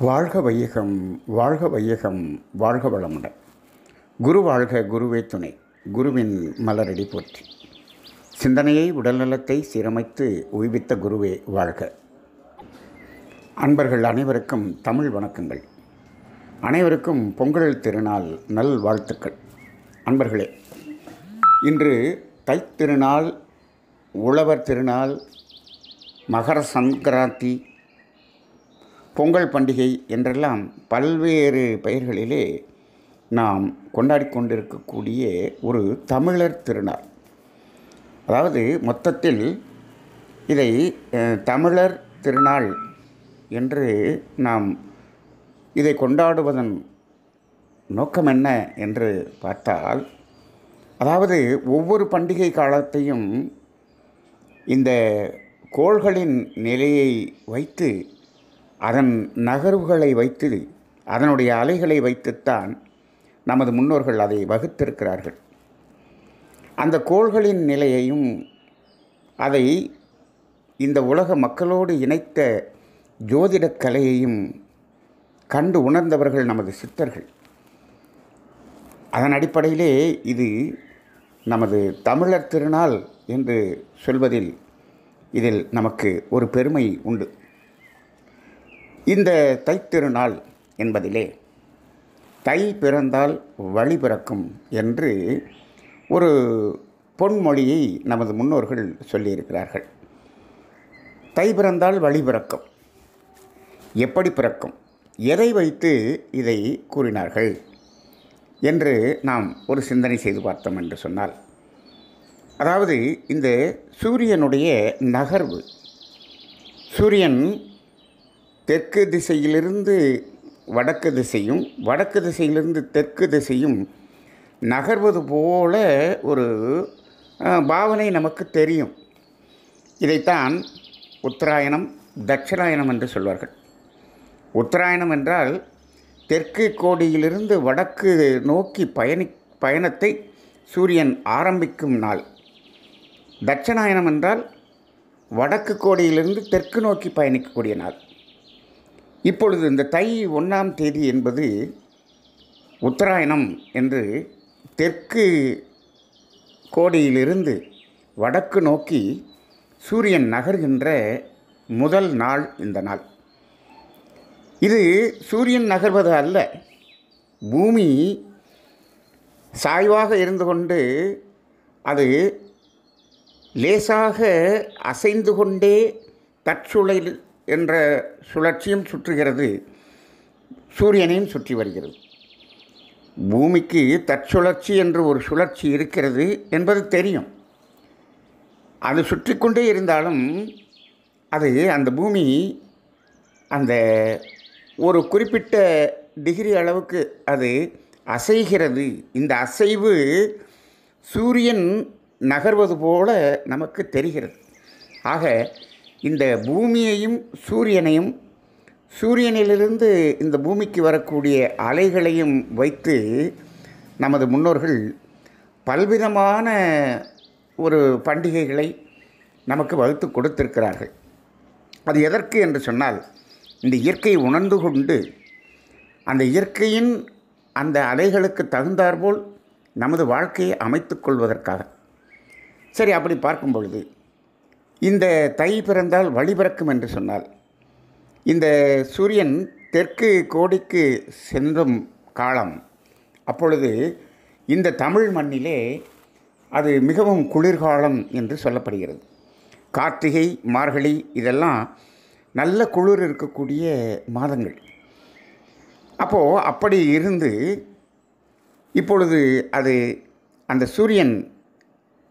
வாழ்க வையகம் வாழ்க வையகம் வாழ்க வளமுடன். குரு வாழ்க குருவே துணை குருவின் மலரடி போற்றி. சிந்தனையை உடல்நலத்தை சீரமைத்து உய்வித்த குருவே வாழ்க. அன்பர்கள் அனைவருக்கும் தமிழ் வணக்கங்கள். அனைவருக்கும் பொங்கல் திருநாள் நல் வாழ்த்துக்கள். அன்பர்களே இன்று தைத்திருநாள் உழவர் திருநாள் மகர சங்கராந்தி பொங்கல் பண்டிகை என்றெல்லாம் பல்வேறு பெயர்களிலே நாம் கொண்டாடி கொண்டிருக்கக்கூடிய ஒரு தமிழர் திருநாள். அதாவது மொத்தத்தில் இதை தமிழர் திருநாள் என்று நாம் இதை கொண்டாடுவதன் நோக்கம் என்ன என்று பார்த்தால் அதாவது ஒவ்வொரு பண்டிகை காலத்தையும் இந்த கோள்களின் நிலையை வைத்து அதன் நகர்வுகளை வைத்து அதனுடைய அலைகளை வைத்துத்தான் நமது முன்னோர்கள் அதை வகுத்திருக்கிறார்கள். அந்த கோள்களின் நிலையையும் அதை இந்த உலக மக்களோடு இணைத்த ஜோதிடக் கலையையும் கண்டு உணர்ந்தவர்கள் நமது சித்தர்கள். அதன் அடிப்படையிலே இது நமது தமிழர் திருநாள் என்று சொல்வதில் இதில் நமக்கு ஒரு பெருமை உண்டு. இந்த தைத்திருநாள் என்பதிலே தை பிறந்தால் வழி பிறக்கும் என்று ஒரு பொன்மொழியை நமது முன்னோர்கள் சொல்லியிருக்கிறார்கள். தை பிறந்தால் வழி பிறக்கும். எப்படி பிறக்கும்? எதை வைத்து இதை கூறினார்கள்? என்று நாம் ஒரு சிந்தனை செய்து பார்த்தோம் என்று சொன்னால் அதாவது இந்த சூரியனுடைய நகர்வு சூரியன் தெற்கு திசையிலிருந்து வடக்கு திசையும் வடக்கு திசையிலிருந்து தெற்கு திசையும் நகர்வது போல ஒரு பாவனை நமக்கு தெரியும். இதைத்தான் உத்தராயணம் தட்சிணாயணம் என்று சொல்வார்கள். உத்தராயணம் என்றால் தெற்கு கோடியிலிருந்து வடக்கு நோக்கி பயணி பயணத்தை சூரியன் ஆரம்பிக்கும் நாள். தட்சிணாயனம் என்றால் வடக்கு கோடியிலிருந்து தெற்கு நோக்கி பயணிக்கக்கூடிய நாள். இப்பொழுது இந்த தை ஒன்றாம் தேதி என்பது உத்தராயணம் என்று தெற்கு கோடியிலிருந்து வடக்கு நோக்கி சூரியன் நகர்கின்ற முதல் நாள் இந்த நாள். இது சூரியன் நகர்வது அல்ல பூமி சாய்வாக இருந்து கொண்டு அது லேசாக அசைந்து கொண்டே தற்சுழல் என்ற சுழற்சியும் சுற்றுகிறது. சூரியனையும் சுற்றி வருகிறது. பூமிக்கு தற்சுழற்சி என்று ஒரு சுழற்சி இருக்கிறது என்பது தெரியும். அது சுற்றி கொண்டே இருந்தாலும் அது அந்த பூமி அந்த ஒரு குறிப்பிட்ட டிகிரி அளவுக்கு அது அசைகிறது. இந்த அசைவு சூரியன் நகர்வது போல நமக்கு தெரிகிறது. ஆக இந்த பூமியையும் சூரியனையும் சூரியனிலிருந்து இந்த பூமிக்கு வரக்கூடிய அலைகளையும் வைத்து நமது முன்னோர்கள் பல்விதமான ஒரு பண்டிகைகளை நமக்கு வகுத்து கொடுத்திருக்கிறார்கள். அது எதற்கு என்று சொன்னால் இந்த இயற்கையை உணர்ந்து கொண்டு அந்த இயற்கையின் அந்த அலைகளுக்கு தகுந்தாற்போல் நமது வாழ்க்கையை அமைத்துக் கொள்வதற்காக. சரி அப்படி பார்க்கும் பொழுது இந்த தை பிறந்தால் வழி பிறக்கும் என்று சொன்னால் இந்த சூரியன் தெற்கு கோடிக்கு சென்றும் காலம் அப்பொழுது இந்த தமிழ் மண்ணிலே அது மிகவும் குளிர்காலம் என்று சொல்லப்படுகிறது. கார்த்திகை மார்கழி இதெல்லாம் நல்ல குளிர் இருக்கக்கூடிய மாதங்கள். அப்போது அப்படி இருந்து இப்பொழுது அது அந்த சூரியன்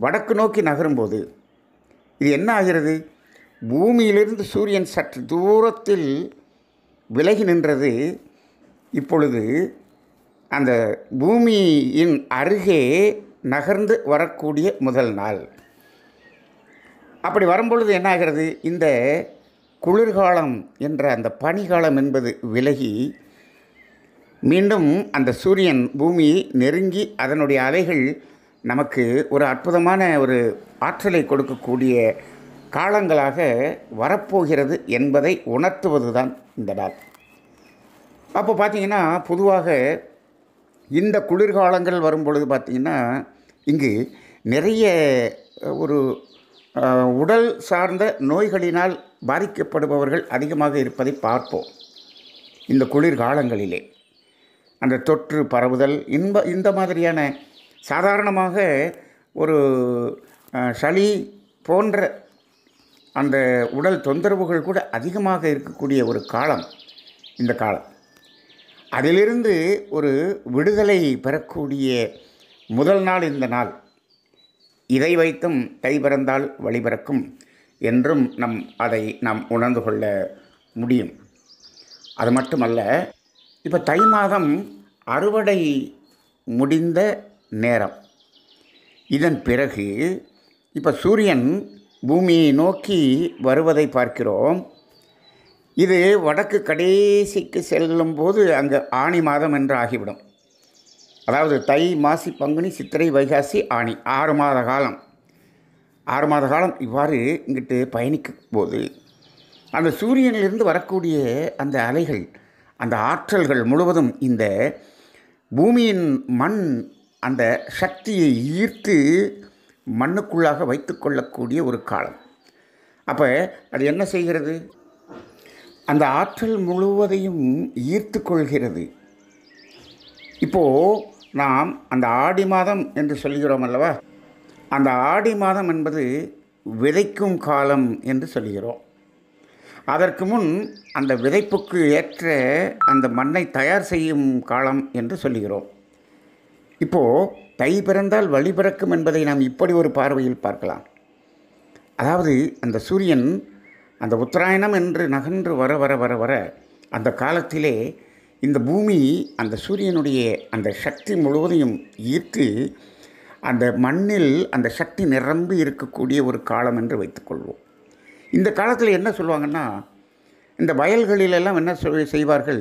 வடக்கு நோக்கி நகரும்போது இது என்ன ஆகிறது? பூமியிலிருந்து சூரியன் சற்று தூரத்தில் விலகி நின்றது. இப்பொழுது அந்த பூமியின் அருகே நகர்ந்து வரக்கூடிய முதல் நாள். அப்படி வரும்பொழுது என்ன ஆகிறது? இந்த குளிர்காலம் என்ற அந்த பனிகாலம் என்பது விலகி மீண்டும் அந்த சூரியன் பூமியை நெருங்கி அதனுடைய அலைகள் நமக்கு ஒரு அற்புதமான ஒரு ஆற்றலை கொடுக்கக்கூடிய காலங்களாக வரப்போகிறது என்பதை உணர்த்துவது தான் இந்த நாள். அப்போ பார்த்தீங்கன்னா பொதுவாக இந்த குளிர்காலங்கள் வரும் பொழுது பார்த்திங்கன்னா இங்கு நிறைய ஒரு உடல் சார்ந்த நோய்களினால் பாதிக்கப்படுபவர்கள் அதிகமாக இருப்பதை பார்ப்போம். இந்த குளிர்காலங்களிலே. அந்த தொற்று பரவுதல் இன்ப இந்த மாதிரியான சாதாரணமாக ஒரு சளி போன்ற அந்த உடல் தொந்தரவுகள் கூட அதிகமாக இருக்கக்கூடிய ஒரு காலம் இந்த காலம். அதிலிருந்து ஒரு விடுதலை பெறக்கூடிய முதல் நாள் இந்த நாள். இதை வைத்தும் தை பிறந்தால் வழி பிறக்கும் என்றும் நம் அதை நாம் உணர்ந்து கொள்ள முடியும். அது மட்டுமல்ல இப்போ தை மாதம் அறுவடை முடிந்த நேரம். இதன் பிறகு இப்போ சூரியன் பூமியை நோக்கி வருவதை பார்க்கிறோம். இது வடக்கு கடைசிக்கு செல்லும் போது அங்கே ஆணி மாதம் என்று ஆகிவிடும். அதாவது தை மாசி பங்குனி சித்திரை வைகாசி ஆணி ஆறு மாத காலம். ஆறு மாத காலம் இவ்வாறு இங்கிட்டு பயணிக்கும் போது அந்த சூரியனிலிருந்து வரக்கூடிய அந்த அலைகள் அந்த ஆற்றல்கள் முழுவதும் இந்த பூமியின் மண் அந்த சக்தியை ஈர்த்து மண்ணுக்குள்ளாக வைத்துக்கொள்ளக்கூடிய ஒரு காலம். அப்போ அது என்ன செய்கிறது? அந்த ஆற்றல் முழுவதையும் ஈர்த்து கொள்கிறது. இப்போது நாம் அந்த ஆடி மாதம் என்று சொல்கிறோம் அல்லவா? அந்த ஆடி மாதம் என்பது விதைக்கும் காலம் என்று சொல்கிறோம். அதற்கு முன் அந்த விதைப்புக்கு ஏற்ற அந்த மண்ணை தயார் செய்யும் காலம் என்று சொல்கிறோம். இப்போது தை பிறந்தால் வழி பிறக்கும் என்பதை நாம் இப்படி ஒரு பார்வையில் பார்க்கலாம். அதாவது அந்த சூரியன் அந்த உத்தராயணம் என்று நகன்று வர வர வர வர அந்த காலத்திலே இந்த பூமி அந்த சூரியனுடைய அந்த சக்தி முழுவதையும் ஈர்த்து அந்த மண்ணில் அந்த சக்தி நிரம்பி இருக்கக்கூடிய ஒரு காலம் என்று வைத்துக்கொள்வோம் இந்த காலத்தில் என்ன சொல்லுவாங்கன்னா இந்த வயல்களிலெல்லாம் என்ன செய்வார்கள்?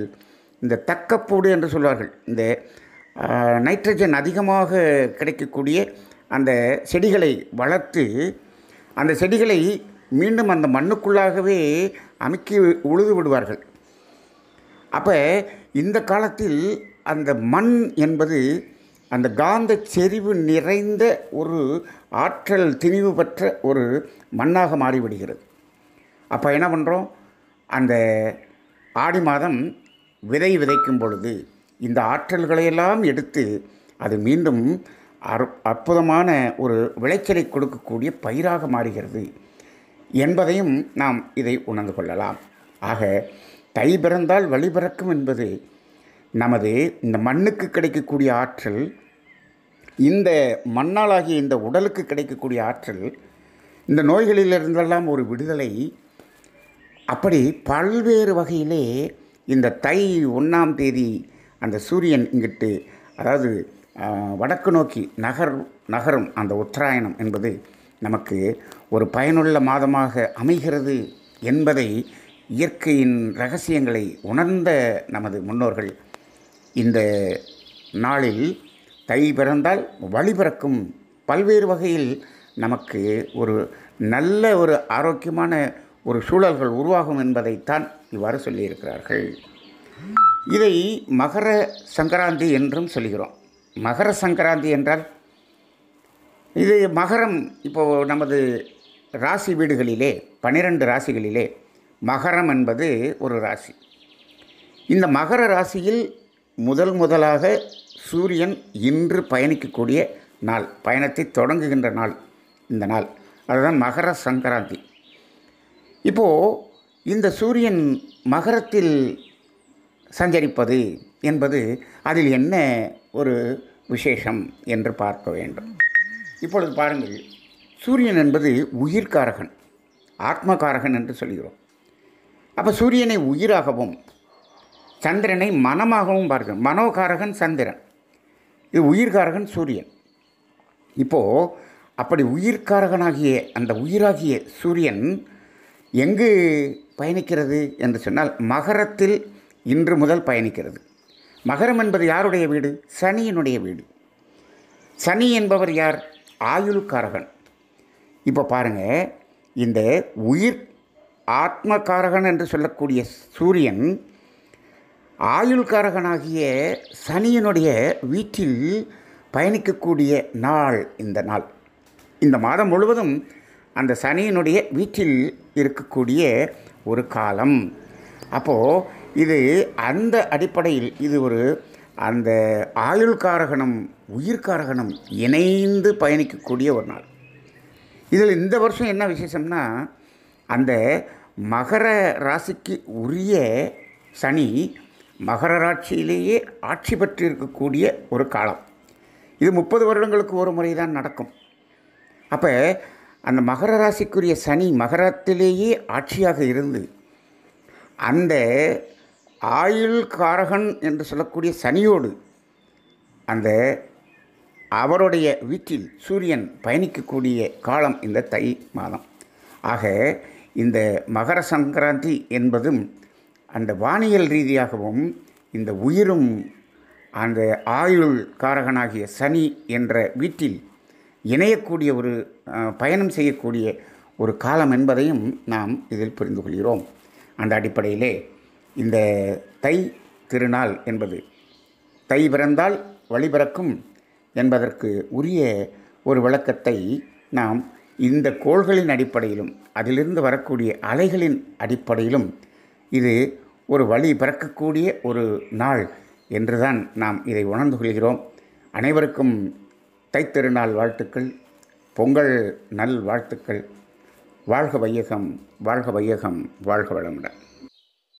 இந்த தக்கப்போடு என்று சொல்வார்கள். இந்த நைட்ரஜன் அதிகமாக கிடைக்கக்கூடிய அந்த செடிகளை வளர்த்து அந்த செடிகளை மீண்டும் அந்த மண்ணுக்குள்ளாகவே அமுக்கி உழுது விடுவார்கள். அப்போ இந்த காலத்தில் அந்த மண் என்பது அந்த காந்த செறிவு நிறைந்த ஒரு ஆற்றல் திணிவு பெற்ற ஒரு மண்ணாக மாறிவிடுகிறது. அப்போ என்ன பண்ணுறோம் அந்த ஆடி மாதம் விதை விதைக்கும் பொழுது இந்த ஆற்றல்களையெல்லாம் எடுத்து அது மீண்டும் அற் அற்புதமான ஒரு விளைச்சலை கொடுக்கக்கூடிய பயிராக மாறுகிறது என்பதையும் நாம் இதை உணர்ந்து கொள்ளலாம். ஆக தை பிறந்தால் வழி பிறக்கும் என்பது நமது இந்த மண்ணுக்கு கிடைக்கக்கூடிய ஆற்றல் இந்த மண்ணாலாகிய இந்த உடலுக்கு கிடைக்கக்கூடிய ஆற்றல் இந்த நோய்களிலிருந்தெல்லாம் ஒரு விடுதலை. அப்படி பல்வேறு வகையிலே இந்த தை ஒன்றாம் தேதி அந்த சூரியன் இங்கிட்டு அதாவது வடக்கு நோக்கி நகர் நகரும் அந்த உத்தராயணம் என்பது நமக்கு ஒரு பயனுள்ள மாதமாக அமைகிறது என்பதை இயற்கையின் ரகசியங்களை உணர்ந்த நமது முன்னோர்கள் இந்த நாளில் தை பிறந்தால் வழி பிறக்கும் பல்வேறு வகையில் நமக்கு ஒரு நல்ல ஒரு ஆரோக்கியமான ஒரு சூழல்கள் உருவாகும் என்பதைத்தான் இவ்வாறு சொல்லியிருக்கிறார்கள். இதை மகர சங்கராந்தி என்றும் சொல்கிறோம். மகர சங்கராந்தி என்றால் இது மகரம் இப்போது நமது ராசி வீடுகளிலே பன்னிரண்டு ராசிகளிலே மகரம் என்பது ஒரு ராசி. இந்த மகர ராசியில் முதல் முதலாக சூரியன் இன்று பயணிக்கக்கூடிய நாள் பயணத்தை தொடங்குகின்ற நாள் இந்த நாள். அதுதான் மகர சங்கராந்தி. இப்போது இந்த சூரியன் மகரத்தில் சஞ்சரிப்பது என்பது அதில் என்ன ஒரு விசேஷம் என்று பார்க்க வேண்டும். இப்பொழுது பாருங்கள் சூரியன் என்பது உயிர்காரகன் ஆத்மகாரகன் என்று சொல்கிறோம். அப்போ சூரியனை உயிராகவும் சந்திரனை மனமாகவும் பார்க்கிறோம் மனோகாரகன் சந்திரன் இது உயிர்காரகன் சூரியன். இப்போது அப்படி உயிர்காரகனாகிய அந்த உயிராகிய சூரியன் எங்கு பயணிக்கிறது என்று சொன்னால் மகரத்தில் இன்று முதல் பயணிக்கிறது. மகரம் என்பது யாருடைய வீடு? சனியினுடைய வீடு. சனி என்பவர் யார்? ஆயுள்காரகன். இப்போ பாருங்கள் இந்த உயிர் ஆத்மகாரகன் என்று சொல்லக்கூடிய சூரியன் ஆயுள்காரகனாகிய சனியினுடைய வீட்டில் பயணிக்கக்கூடிய நாள் இந்த நாள். இந்த மாதம் முழுவதும் அந்த சனியினுடைய வீட்டில் இருக்கக்கூடிய ஒரு காலம். அப்போது இது அந்த அடிப்படையில் இது ஒரு அந்த ஆயுள்காரகணம் உயிர்காரகணம் இணைந்து பயணிக்கக்கூடிய ஒரு நாள். இதில் இந்த வருஷம் என்ன விசேஷம்னா அந்த மகர ராசிக்கு உரிய சனி மகர ராட்சியிலேயே ஆட்சி பெற்று இருக்கக்கூடிய ஒரு காலம். இது முப்பது வருடங்களுக்கு ஒரு முறை தான் நடக்கும். அப்போ அந்த மகர ராசிக்குரிய சனி மகரத்திலேயே ஆட்சியாக இருந்து அந்த ஆயுள் காரகன் என்று சொல்லக்கூடிய சனியோடு அந்த அவருடைய வீட்டில் சூரியன் பயணிக்கக்கூடிய காலம் இந்த தை மாதம். ஆக இந்த மகர சங்கராந்தி என்பதும் அந்த வானியல் ரீதியாகவும் இந்த உயிரும் அந்த ஆயுள் காரகனாகிய சனி என்ற வீட்டில் இணையக்கூடிய ஒரு பயணம் செய்யக்கூடிய ஒரு காலம் என்பதையும் நாம் இதில் புரிந்து கொள்கிறோம். அந்த அடிப்படையிலே இந்த தை திருநாள் என்பது. தை பிறந்தால் வழி பிறக்கும் என்பதற்கு உரிய ஒரு விளக்கத்தை நாம் இந்த கோள்களின் அடிப்படையிலும் அதிலிருந்து வரக்கூடிய அலைகளின் அடிப்படையிலும் இது ஒரு வழி பிறக்கக்கூடிய ஒரு நாள் என்றுதான் நாம் இதை உணர்ந்து கொள்கிறோம். அனைவருக்கும் தைத்திருநாள் வாழ்த்துக்கள் பொங்கல் நல் வாழ்த்துக்கள். வாழ்க வையகம் வாழ்க வையகம் வாழ்க வளமுடன்.